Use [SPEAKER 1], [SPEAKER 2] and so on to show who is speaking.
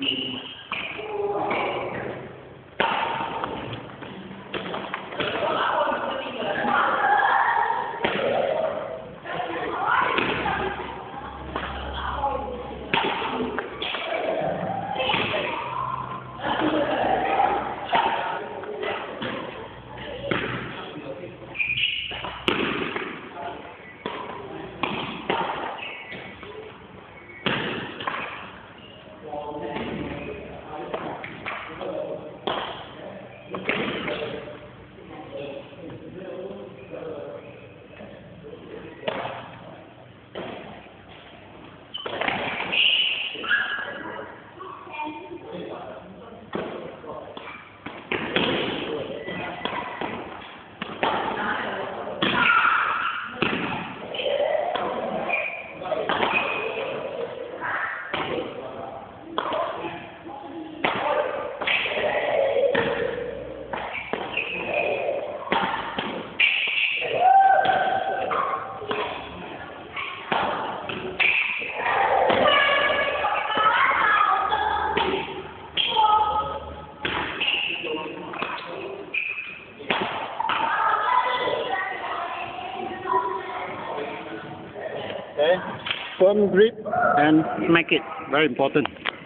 [SPEAKER 1] meaningless. Firm grip and smack it. Very important.